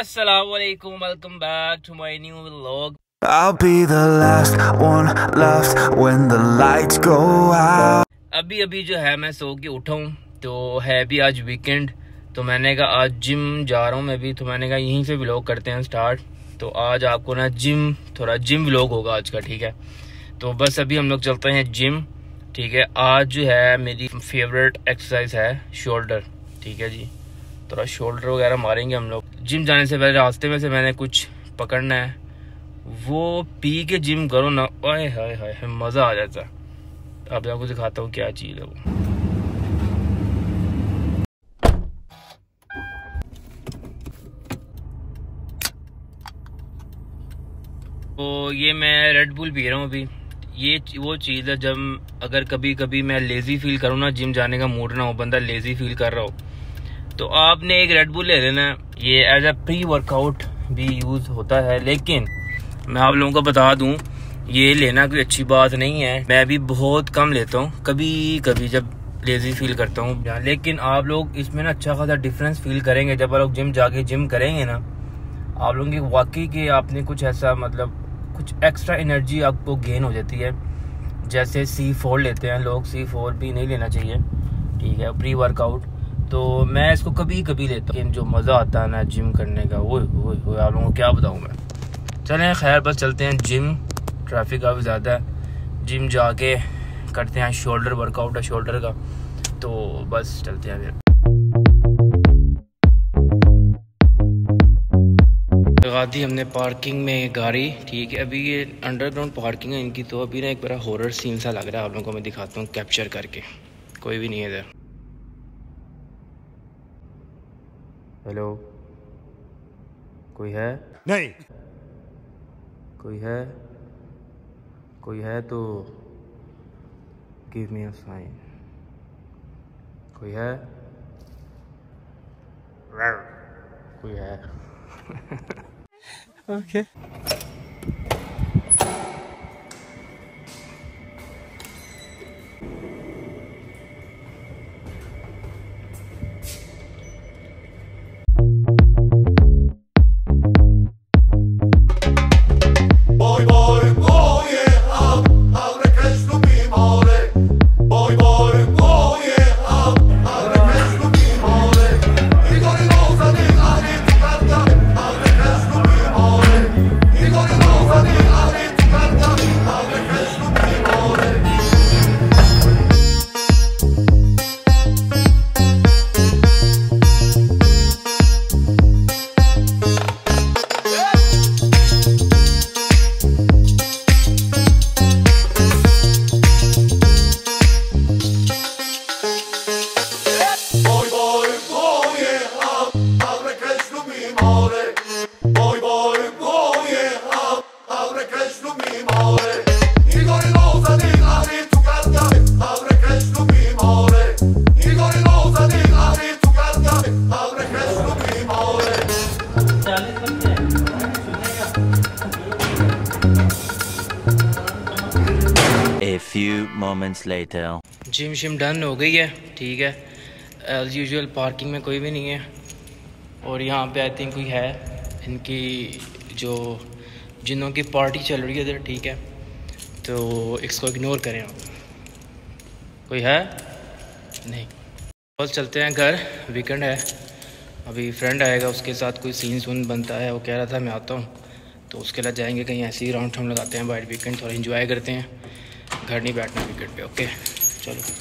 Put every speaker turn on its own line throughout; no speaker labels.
assalamu welcome back to my new vlog.
I'll be the last one left when the lights go out.
अभी अभी जो है मैं सो के उठा हूँ तो है भी आज वीकेंड तो मैंने कहा आज जिम जा रहा हूँ मैं भी तो मैंने कहा यहीं से व्लॉग करते हैं स्टार्ट तो आज आपको ना जिम थोड़ा जिम व्लॉग होगा आज का ठीक है? तो बस अभी हम लोग चलते हैं जिम ठीक है? आज जो है मेरी फेवरेट एक्सरसाइज है शोल्डर ठीक है जी? थोड़ा शोल्डर वगैरह मारेंगे हम लोग। जिम जाने से पहले, रास्ते में से मैंने कुछ पकड़ना है। वो पी के जिम करो ना। ओए हाय हाय मज़ा आ जाता। अब आपको दिखाता हूँ क्या चीज़ है वो। तो ये मैं रेड बुल पी रहा हूँ अभी। ये वो चीज़ है, जब अगर कभी कभी मैं लेज़ी फील करूँ ना, जिम जाने का मूड ना हो, बंदा लेज़ी फील कर रहा हो तो आपने एक रेडबुल ले लेना। है ये एज अ प्री वर्कआउट भी यूज़ होता है, लेकिन मैं आप लोगों को बता दूँ, ये लेना कोई अच्छी बात नहीं है। मैं भी बहुत कम लेता हूँ कभी कभी जब लेजी फील करता हूँ। लेकिन आप लोग इसमें ना अच्छा खासा डिफरेंस फील करेंगे। जब आप लोग जिम जाके जिम करेंगे ना, आप लोगों की वाकई के आपने कुछ ऐसा मतलब कुछ एक्स्ट्रा एनर्जी आपको गेन हो जाती है। जैसे सी फोर लेते हैं लोग सी फोर भी नहीं लेना चाहिए। ठीक है प्री वर्कआउट तो मैं इसको कभी कभी लेता हूँ। लेकिन जो मज़ा आता है ना जिम करने का वो वो वो आप लोगों को क्या बताऊँ मैं? चलें, खैर, बस चलते हैं जिम। ट्रैफ़िक काफ़ी ज़्यादा है। जिम जाके करते हैं शोल्डर वर्कआउट है शोल्डर का। तो बस चलते हैं फिर। लगा दी हमने पार्किंग में गाड़ी। ठीक है, अभी ये अंडरग्राउंड पार्किंग है इनकी तो अभी ना एक बड़ा हॉरर सीन सा लग रहा है। आप लोगों को मैं दिखाता हूँ कैप्चर करके। कोई भी नहीं है इधर। हेलो। कोई है?
नहीं।
कोई है? कोई है तो गिव मी अ साइन कोई है? कोई है। Okay
Voy,
A few moments later.
Gym शिम done हो गई है, ठीक है। एज यूजुअल पार्किंग में कोई भी नहीं है। और यहाँ पे आई थिंक कोई है, इनकी जो जिनों की पार्टी चल रही है इधर ठीक है। तो इसको इग्नोर करें आप। कोई है? नहीं। बस चलते हैं घर वीकेंड है। अभी फ्रेंड आएगा, उसके साथ कोई सीन सून बनता है, वो कह रहा था, मैं आता हूँ। तो उसके लिए जाएँगे कहीं ऐसे ही राउंड हम लगाते हैं बाइट वीकेंड थोड़ा इन्जॉय करते हैं। घर नहीं बैठना वीकेंड पे ओके चलो।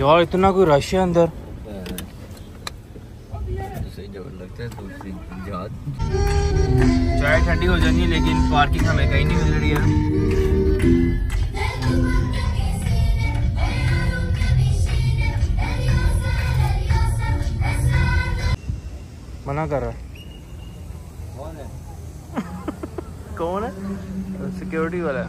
यार इतना कोई रश है अंदर? चाय ठंडी हो जानी है लेकिन पार्किंग हमें कहीं नहीं मिल रही है। मना कर रहा है। कौन है? सिक्योरिटी वाला।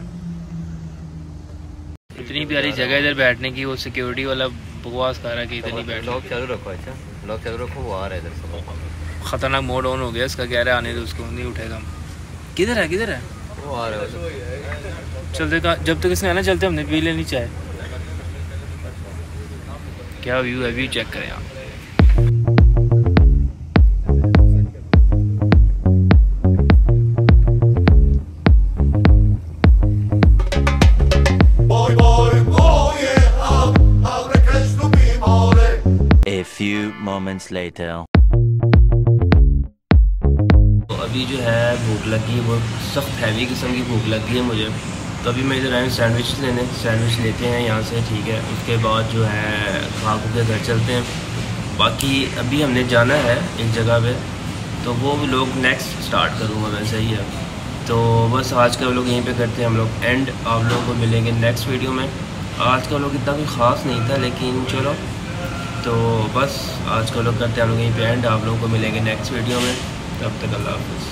इतनी प्यारी जगह इधर बैठने की वो सिक्योरिटी वाला बकवास कर रहा है कि इतनी बैठ
लॉक चालू रखो अच्छा। लोग चल रखो वो आ रहा है इधर से।
ख़तरनाक मोड ऑन हो गया इसका कह रहा है आने दो उसको नहीं उठेगा। किधर है किधर है?
वो आ रहा है।
चलते का जब तक इसने आना चलते हमने पी लेनी चाहे क्या व्यू है व्यू चेक करें आप.
A few moments later.
तो अभी जो है भूख लगी है, बहुत सख्त हैवी किस्म की भूख लगी है मुझे। तो अभी मैं इधर हूँ सैंडविच लेने। सैंडविच लेते हैं यहाँ से, ठीक है। उसके बाद जो है खा खू के घर चलते हैं। बाकी अभी हमने जाना है एक जगह पे। तो वो भी लोग नेक्स्ट स्टार्ट करूँगा मैं, सही है। तो बस आज का लोग यहीं पे करते हैं हम लोग। एंड आप लोगों को मिलेंगे नेक्स्ट वीडियो में। आज का लोग इतना कोई ख़ास नहीं था, लेकिन चलो। तो बस आज का लोग करते हैं हम लोग यहीं पे। एंड आप लोगों को मिलेंगे नेक्स्ट वीडियो में। of the Gulf